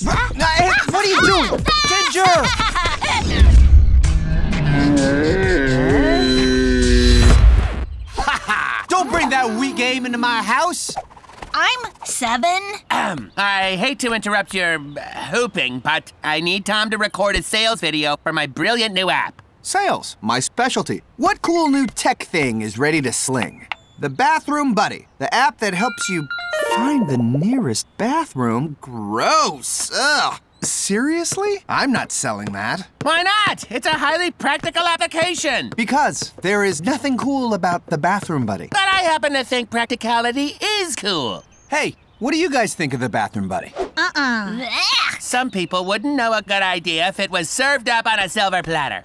Hey, what are you doing? Ginger! Don't bring that Wii game into my house! I'm seven. Um, I hate to interrupt your uh, hooping, but I need Tom to record a sales video for my brilliant new app. Sales, my specialty. What cool new tech thing is ready to sling? The Bathroom Buddy, the app that helps you find the nearest bathroom. Gross! Ugh! Seriously? I'm not selling that. Why not? It's a highly practical application. Because there is nothing cool about the Bathroom Buddy. But I happen to think practicality is cool. Hey, what do you guys think of the Bathroom Buddy? Uh-uh. Some people wouldn't know a good idea if it was served up on a silver platter.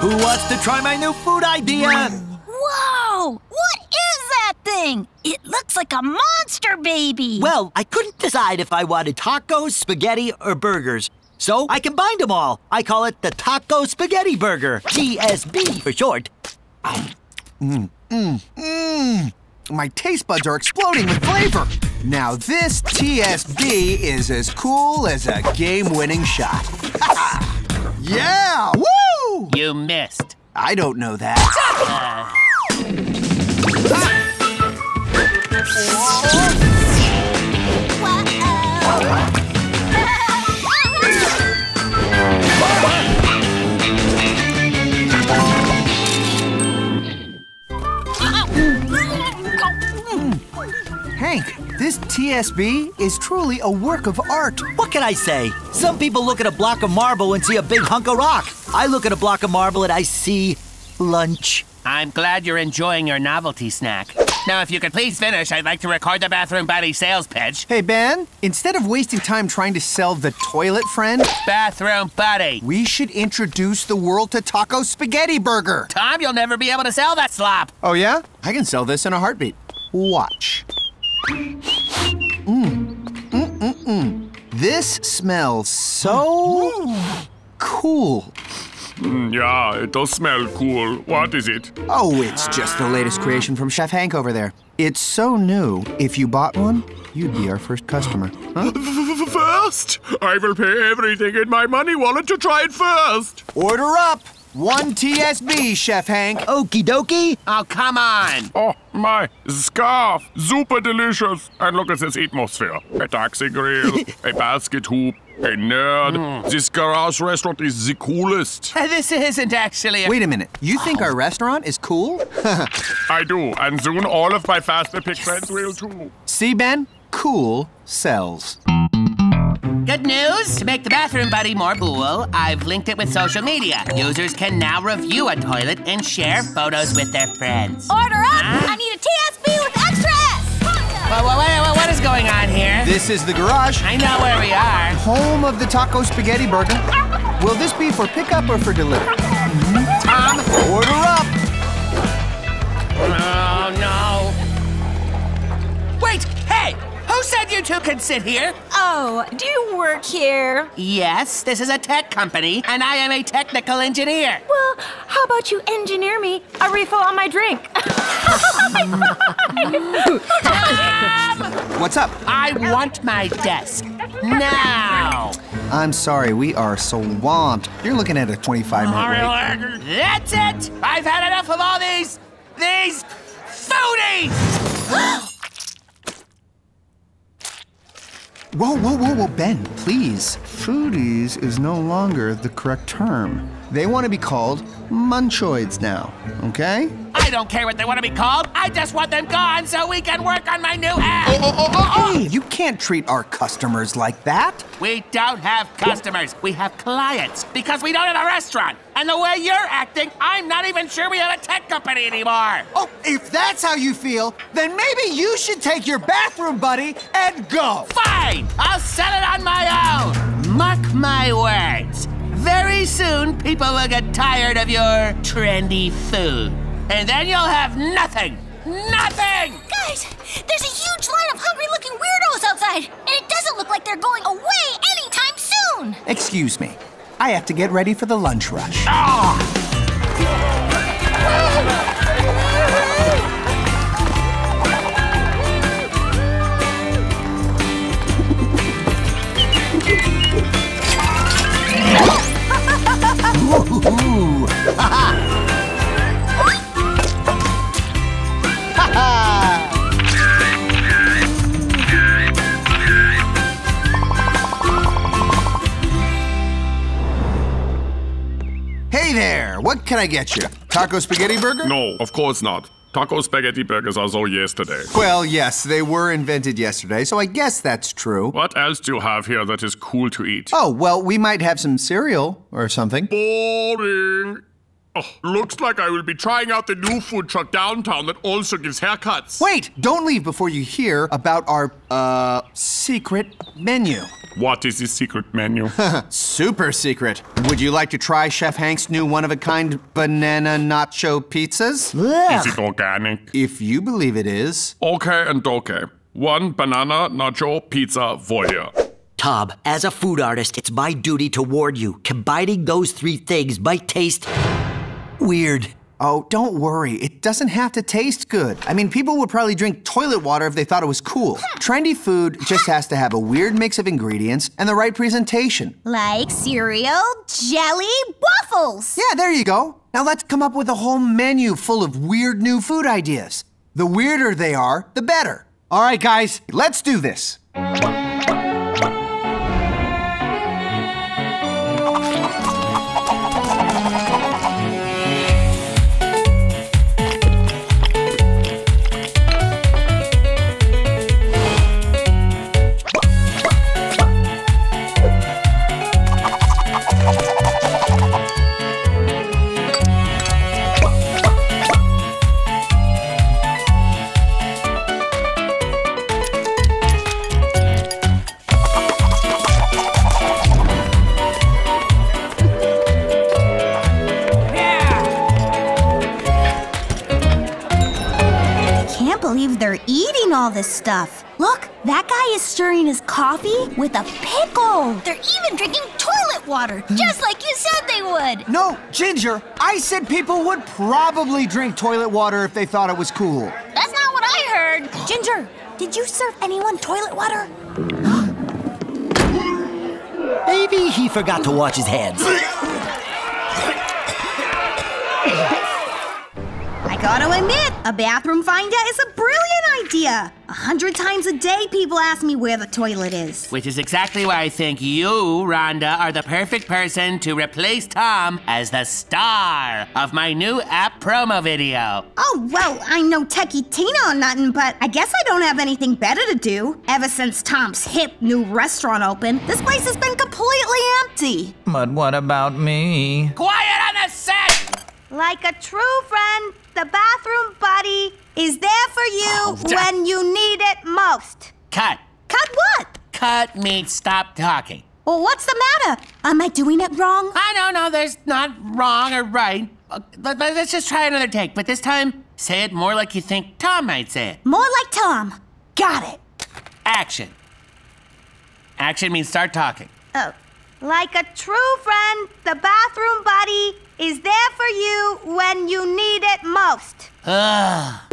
Who wants to try my new food idea? Whoa! What is that thing? It looks like a monster baby. Well, I couldn't decide if I wanted tacos, spaghetti, or burgers. So I combined them all. I call it the Taco Spaghetti Burger. TSB for short. Mmm, mmm, mmm. my taste buds are exploding with flavor. Now this TSB is as cool as a game-winning shot. yeah! Woo! You missed. I don't know that. Uh, this TSB is truly a work of art. What can I say? Some people look at a block of marble and see a big hunk of rock. I look at a block of marble and I see lunch. I'm glad you're enjoying your novelty snack. Now, if you could please finish, I'd like to record the Bathroom Buddy sales pitch. Hey, Ben, instead of wasting time trying to sell the toilet friend, Bathroom Buddy. we should introduce the world to Taco Spaghetti Burger. Tom, you'll never be able to sell that slop. Oh, yeah? I can sell this in a heartbeat. Watch. Mmm. Mm, mm, mm. This smells so cool. Mm, yeah, it does smell cool. What is it? Oh, it's just the latest creation from Chef Hank over there. It's so new, if you bought one, you'd be our first customer. Huh? First, I will pay everything in my money wallet to try it first. Order up! One TSB, Chef Hank. Okie dokie. Oh, come on. Oh, my scarf. Super delicious. And look at this atmosphere. A taxi grill, a basket hoop, a nerd. Hmm. This garage restaurant is the coolest. This isn't actually a. Wait a minute. You think our restaurant is cool? I do, and soon all of my Fast Epic friends will too. See, Ben? Cool sells. Good news! To make the Bathroom Buddy more cool, I've linked it with social media. Users can now review a toilet and share photos with their friends. Order up! I need a TSB with extras! Whoa, whoa, wait, wait, what is going on here? This is the garage, I know where we are. home of the Taco Spaghetti Burger. Will this be for pickup or for delivery? Tom? Order up! Oh, no. Wait, hey! Who said you two could sit here? Oh, do you work here? Yes, this is a tech company, and I am a technical engineer. Well, how about you engineer me a refill on my drink? What's up? I want my desk. Now! I'm sorry, we are so swamped. You're looking at a 25 minute wait. That's it! I've had enough of all these. these. foodies! Whoa, whoa, whoa, whoa, Ben, please. Foodies is no longer the correct term. They want to be called munchoids now, okay? I don't care what they want to be called. I just want them gone so we can work on my new app. Oh, oh, oh, hey, you can't treat our customers like that. We don't have customers. We have clients because we don't have a restaurant. And the way you're acting, I'm not even sure we have a tech company anymore. Oh, if that's how you feel, then maybe you should take your bathroom buddy and go. Fine, I'll sell it on my own. Mark my words. Very soon, people will get tired of your trendy food and then you'll have nothing. Nothing! Guys, there's a huge line of hungry-looking weirdos outside, and it doesn't look like they're going away anytime soon. Excuse me. I have to get ready for the lunch rush. Ah! Ooh. what can I get you? Taco spaghetti burger? No, of course not. Taco spaghetti burgers are so yesterday. Well, yes, they were invented yesterday, so I guess that's true. What else do you have here that is cool to eat? Oh, well, we might have some cereal or something. Boring. Oh, looks like I will be trying out the new food truck downtown that also gives haircuts. Wait, don't leave before you hear about our, uh, secret menu. What is the secret menu? Super secret. Would you like to try Chef Hank's new one of a kind banana nacho pizzas? is it organic? If you believe it is. Okay and okay. One banana nacho pizza voya. Tom, as a food artist, it's my duty to warn you. Combining those three things might taste weird. Oh, don't worry. It doesn't have to taste good. I mean, people would probably drink toilet water if they thought it was cool. Hmm. Trendy food just has to have a weird mix of ingredients and the right presentation. Like cereal, jelly, waffles. Yeah, there you go. Now let's come up with a whole menu full of weird new food ideas. The weirder they are, the better. All right, guys, let's do this. This stuff. Look, that guy is stirring his coffee with a pickle. They're even drinking toilet water, hmm. just like you said they would. No, Ginger, I said people would probably drink toilet water if they thought it was cool. That's not what I heard. Ginger, did you serve anyone toilet water? Maybe he forgot to wash his hands. I gotta admit, a bathroom finder is a brilliant idea. A hundred times a day, people ask me where the toilet is. Which is exactly why I think you, Rhonda, are the perfect person to replace Tom as the star of my new app promo video. Oh, well, I know Techie Tina or nothing, but I guess I don't have anything better to do. Ever since Tom's hip new restaurant opened, this place has been completely empty. But what about me? Quiet on the set! Like a true friend, the bathroom buddy is there for you when you need it most. Cut. Cut what? Cut means stop talking. Well, what's the matter? Am I doing it wrong? I don't know, there's not wrong or right. Uh, let's just try another take. But this time, say it more like you think Tom might say it. More like Tom. Got it. Action. Action means start talking. Oh. Like a true friend, the bathroom buddy is there for you when you need it most. Ugh.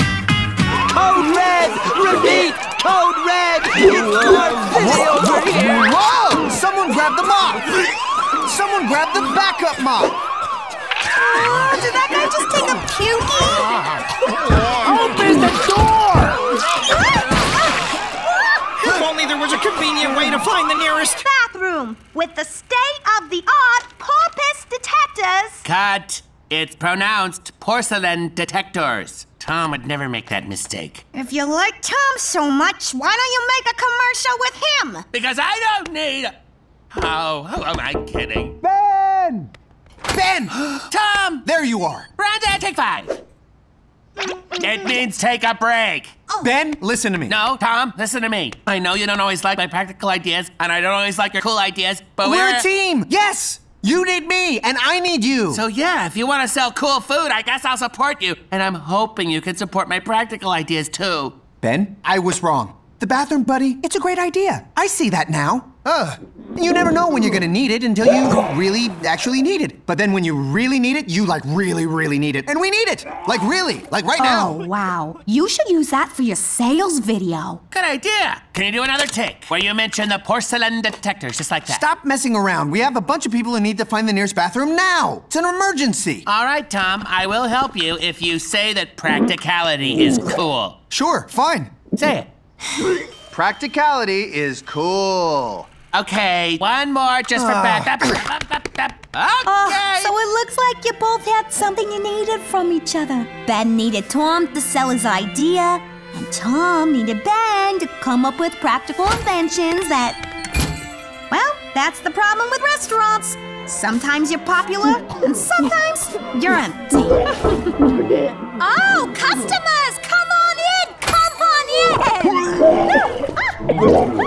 Code red! Repeat! Code red! It's our video over here! Whoa! Someone grab the mop! Someone grab the backup mop! Oh, did that guy just take a pukey? Ah. Open the door! If only there was a convenient way to find the nearest. Bathroom with the state-of-the-art porpoise detectors. Cut. It's pronounced porcelain detectors. Tom would never make that mistake. If you like Tom so much, why don't you make a commercial with him? Because I don't need. Oh, who am I kidding? Ben! Ben! Tom! There you are. Rhonda, take five. It means take a break. Oh. Ben, listen to me. No, Tom, listen to me. I know you don't always like my practical ideas, and I don't always like your cool ideas, but We're we're, a team! Yes! You need me, and I need you! So yeah, if you want to sell cool food, I guess I'll support you. And I'm hoping you can support my practical ideas too. Ben, I was wrong. The bathroom buddy, it's a great idea. I see that now. Ugh. You never know when you're gonna need it until you really actually need it. But then when you really need it, you like really, really need it. And we need it! Like really, like right now. Oh, wow. You should use that for your sales video. Good idea. Can you do another take where you mention the porcelain detectors, just like that? Stop messing around. We have a bunch of people who need to find the nearest bathroom now. It's an emergency. All right, Tom, I will help you if you say that practicality is cool. Sure, fine. Say it. Practicality is cool. Okay, one more just for ah. back. Ah, okay. So it looks like you both had something you needed from each other. Ben needed Tom to sell his idea, and Tom needed Ben to come up with practical inventions that. Well, that's the problem with restaurants. Sometimes you're popular, and sometimes you're empty. oh, customers, come on in! Come on in! No. Ah,